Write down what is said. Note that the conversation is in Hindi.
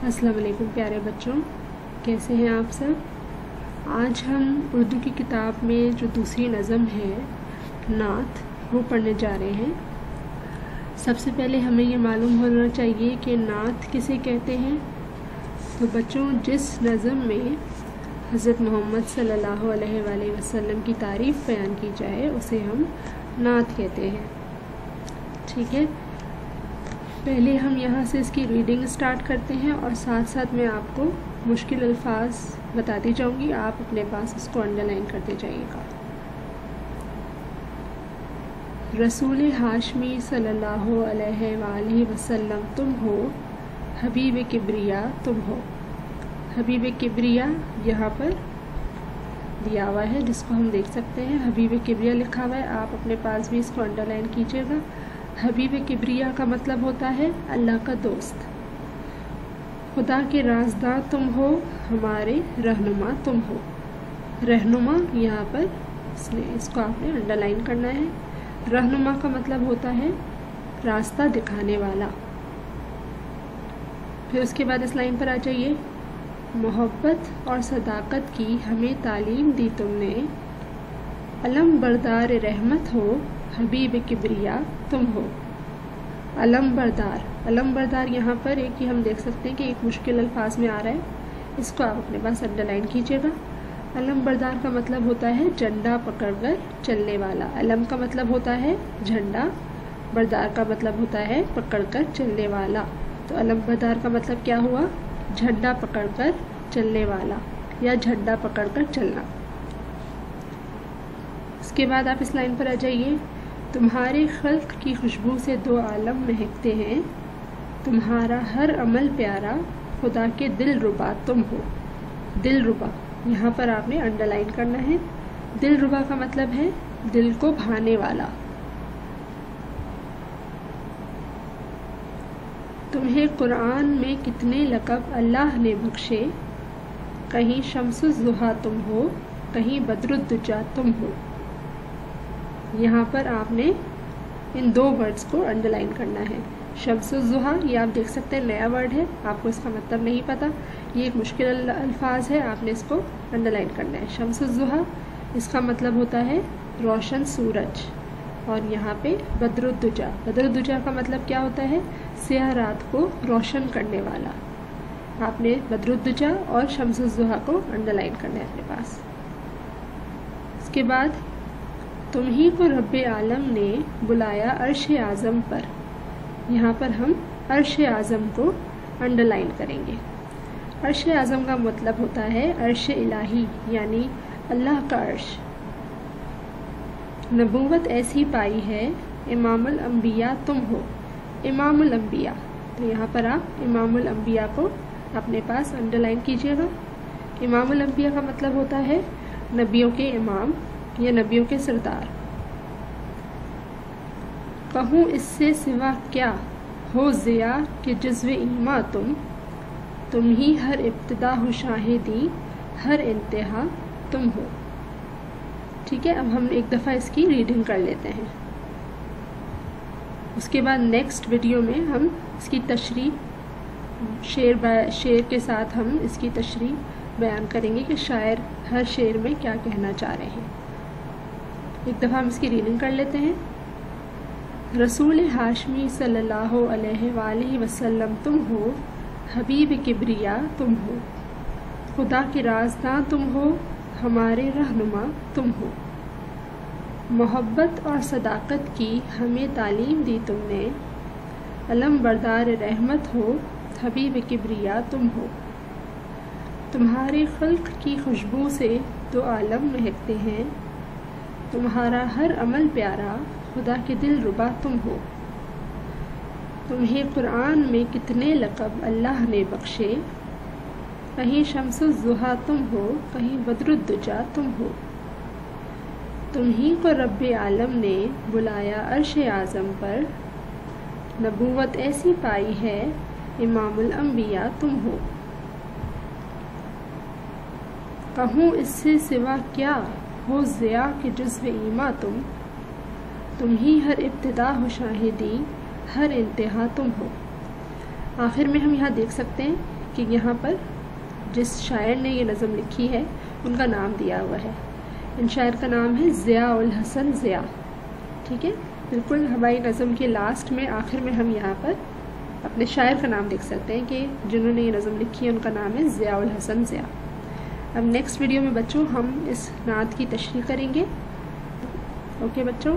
अस्सलाम वालेकुम प्यारे बच्चों, कैसे हैं आप सब? आज हम उर्दू की किताब में जो दूसरी नज़म है नात वो पढ़ने जा रहे हैं। सबसे पहले हमें ये मालूम होना चाहिए कि नात किसे कहते हैं। तो बच्चों, जिस नज़म में हज़रत मोहम्मद सल्लल्लाहु अलैहि वसल्लम की तारीफ़ बयान की जाए, उसे हम नात कहते हैं। ठीक है? पहले हम यहाँ से इसकी रीडिंग स्टार्ट करते हैं और साथ साथ मैं आपको मुश्किल अल्फाज बताती जाऊँगी। आप अपने पास इसको अंडरलाइन करते जाइएगा। रसूल हाशमी सल्लल्लाहु अलैहि वसल्लम, तुम हो। हबीब किब्रिया, तुम हो। हबीब किब्रिया यहाँ पर दिया हुआ है, जिसको हम देख सकते हैं। हबीब किब्रिया लिखा हुआ है। आप अपने पास भी इसको अंडरलाइन कीजिएगा। हबीब किब्रिया का मतलब होता है, अल्लाह का दोस्त। खुदा के राजदार तुम हो, हमारे रहनुमा तुम हो। रहनुमा यहाँ पर इसने, इसको आपने अंडरलाइन करना है। रहनुमा का मतलब होता है, रास्ता दिखाने वाला। फिर उसके बाद इस लाइन पर आ जाइए। मोहब्बत और सदाकत की हमें तालीम दी तुमने। अलम बरदार रहमत हो हबीब किबरिया तुम हो। अलम बरदार। अलम बरदार यहाँ पर एक ही हम देख सकते हैं कि एक मुश्किल अल्फाज में आ रहा है। इसको आप अपने पास अंडरलाइन कीजिएगा। अलम बरदार का मतलब होता है झंडा पकड़कर चलने वाला। अलम का मतलब होता है झंडा। बरदार का मतलब होता है पकड़कर चलने वाला। तो अलम बरदार का मतलब क्या हुआ? झंडा पकड़कर चलने वाला या झंडा पकड़कर चलना। इसके बाद आप इस लाइन पर आ जाइए। तुम्हारे खल्क की खुशबू से दो आलम महकते हैं। तुम्हारा हर अमल प्यारा, खुदा के दिल रुबा तुम हो। दिल रुबा, यहाँ पर आपने अंडरलाइन करना है। दिल रुबा का मतलब है दिल को भाने वाला। तुम्हें कुरान में कितने लकब अल्लाह ने बख्शे। कहीं शमसुजुहा तुम हो, कहीं बदरुद्दुजा तुम हो। यहाँ पर आपने इन दो वर्ड्स को अंडरलाइन करना है। शब्जुहा ये आप देख सकते हैं, नया वर्ड है, आपको इसका मतलब नहीं पता। ये एक मुश्किल अल्फाज है, आपने इसको अंडरलाइन करना है। शमसुजुहा इसका मतलब होता है रोशन सूरज। और यहाँ पे बदरुद्दुजा बदरुद्दुजा का मतलब क्या होता है? स्याह रात को रोशन करने वाला। आपने बदरुद्दुजा और शमसुजुहा को अंडरलाइन करना है अपने पास। इसके बाद तुम ही को रब आलम ने बुलाया अर्श आज़म पर। यहाँ पर हम अर्श आज़म को अंडरलाइन करेंगे। अर्श आज़म का मतलब होता है अर्श इलाही, यानी अल्लाह का अर्श। नबूवत ऐसी पाई है, इमामुल अम्बिया तुम हो। इमामुल अम्बिया तो यहाँ पर आप इमामुल अम्बिया को अपने पास अंडरलाइन कीजिएगा। इमामुल अम्बिया का मतलब होता है नबियों के इमाम। या नबियों के सरदार। कहूँ इससे सिवा क्या? हो ज़िया कि जज्व ईमा तुम तुम ही हर इब्तदा हो शाहिदी, हर इंतहा तुम हो। ठीक है, अब हम एक दफ़ा इसकी रीडिंग कर लेते हैं। उसके बाद नेक्स्ट वीडियो में हम इसकी तशरी, शेर शेर के साथ हम इसकी तशरी बयान करेंगे कि शायर हर शेर में क्या कहना चाह रहे हैं। एक दफ़ा हम इसकी रीडिंग कर लेते हैं। रसूल हाशमी सल्लल्लाहु अलैहि वसल्लम, तुम हो। हबीब किब्रिया, तुम हो। खुदा की राजदा तुम हो। हमारे रहनुमा, तुम हो। मोहब्बत और सदाकत की हमें तालीम दी तुमने। अलम बरदार रहमत हो। हबीब किब्रिया, तुम हो। तुम्हारे खल्क की खुशबू से तो आलम महकते हैं। तुम्हारा हर अमल प्यारा, खुदा के दिल रुबा तुम हो। तुम्हें कुरान में कितने लकब अल्लाह ने बख्शे, कहीं शमसुजुहा तुम हो, कहीं बदरुद्दुजा तुम हो। तुम ही को रब आलम ने बुलाया अर्श आज़म पर, नबूवत ऐसी पाई है, इमामुल तुम हो। कहूँ इससे सिवा क्या? हो ज़िया के जज्व ईमा तुम तुम ही हर इब्तदा हो शाहिदी हर इंतहा तुम हो। आखिर में हम यहाँ देख सकते हैं कि यहाँ पर जिस शायर ने ये नज़म लिखी है, उनका नाम दिया हुआ है। इन शायर का नाम है ज़िया उल हसन ज़िया। ठीक है? बिल्कुल हमारी नज़म के लास्ट में, आखिर में हम यहाँ पर अपने शायर का नाम देख सकते हैं कि जिन्होंने ये नज़म लिखी है, उनका नाम है ज़िया उल हसन ज़िया। अब नेक्स्ट वीडियो में बच्चों हम इस नात की तशरी करेंगे। ओके बच्चों?